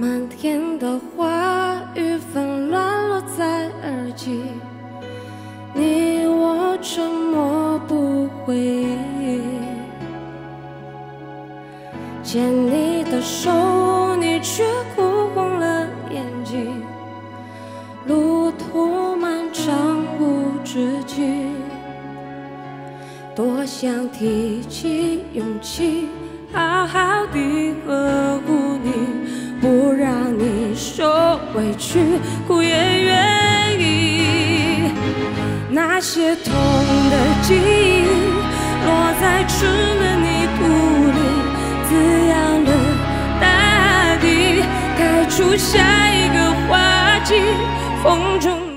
漫天的话语纷乱落在耳际，你我沉默不回应。牵你的手，你却哭红了眼睛。路途漫长无止境，多想提起勇气，好好地呵委屈，苦也愿意。那些痛的记忆，落在春的泥土里，滋养了大地，开出下一个花季。风中。